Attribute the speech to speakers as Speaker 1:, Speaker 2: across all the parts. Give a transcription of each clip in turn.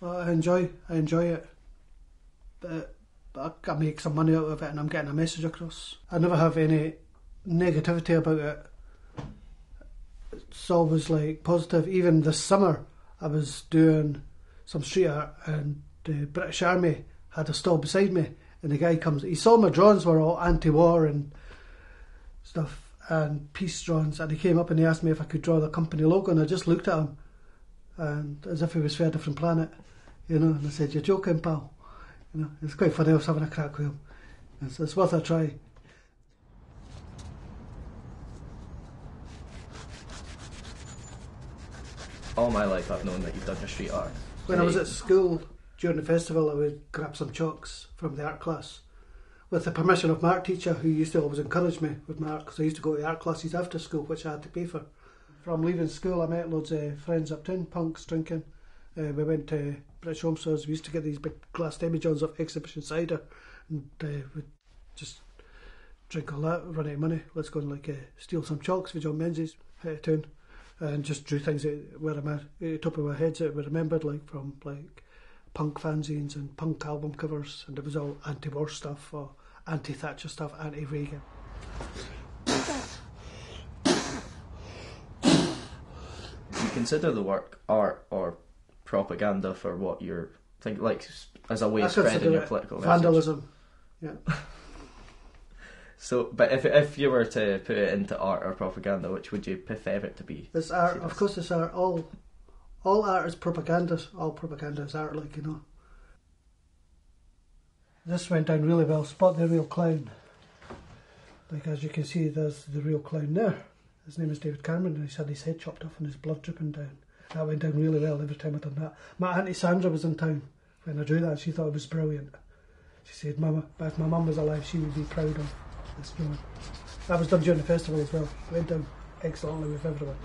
Speaker 1: Well, I enjoy, I enjoy it, but, but I, I make some money out of it, and I'm getting a message across. I never have any negativity about it. It's always like positive. Even this summer, I was doing some street art, and the British Army had a stall beside me, and the guy comes. He saw my drawings were all anti-war and stuff, and peace drawings, and he came up and he asked me if I could draw the company logo, and I just looked at him, and as if he was from a different planet, you know. And I said, "You're joking, pal." You know, it's quite funny. I was having a crack with him. It's, it's worth a try.
Speaker 2: All my life I've known that you've done your street art.
Speaker 1: When I was at school during the festival, I would grab some chalks from the art class with the permission of my art teacher, who used to always encourage me with my art because I used to go to the art classes after school, which I had to pay for. From leaving school, I met loads of friends uptown, punks, drinking. Uh, we went to British Home Stores. We used to get these big glass demijohns of exhibition cider, and uh, we'd just drink all that, run out of money. Let's go and like uh, steal some chalks for John Menzies out of town, and just drew things that were at the top of our heads that we remembered, like from like punk fanzines and punk album covers, and it was all anti-war stuff or anti-Thatcher stuff, anti-Reagan.
Speaker 2: Do you consider the work art or propaganda for what you're think like as a way of spreading your political message?
Speaker 1: vandalism. Yeah.
Speaker 2: So, but if if you were to put it into art or propaganda, which would you prefer it to be?
Speaker 1: This art, of course, this art. All, all art is propaganda. All propaganda is art, like you know. This went down really well. Spot the real clown. Like as you can see, there's the real clown there. His name is David Cameron, and he's had his head chopped off and his blood dripping down. That went down really well every time I done that. My auntie Sandra was in town when I drew that. She thought it was brilliant. She said, "Mama, if my mum was alive, she would be proud of this drawing." That was done during the festival as well. It Went down excellently with everyone.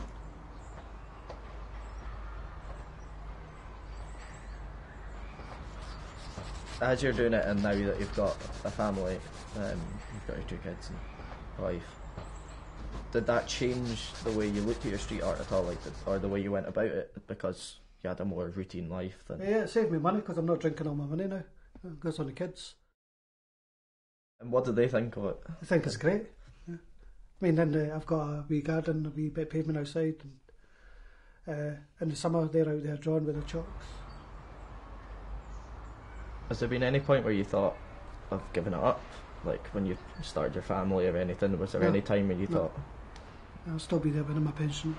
Speaker 2: As you're doing it, and now that you've got a family, um, you've got your two kids and wife, did that change the way you looked at your street art at all, like, or the way you went about it, because you had a more routine life than?
Speaker 1: Yeah, it saved me money because I'm not drinking all my money now. It goes on the kids.
Speaker 2: And what did they think of it?
Speaker 1: I think it's great. Yeah. I mean, then uh, I've got a wee garden, a wee bit of pavement outside, and uh, in the summer they're out there drawing with the chalks.
Speaker 2: Has there been any point where you thought of giving it up, like when you started your family or anything? Was there
Speaker 1: No.
Speaker 2: any time when you
Speaker 1: No.
Speaker 2: thought,
Speaker 1: I'll still be there when I'm a pension.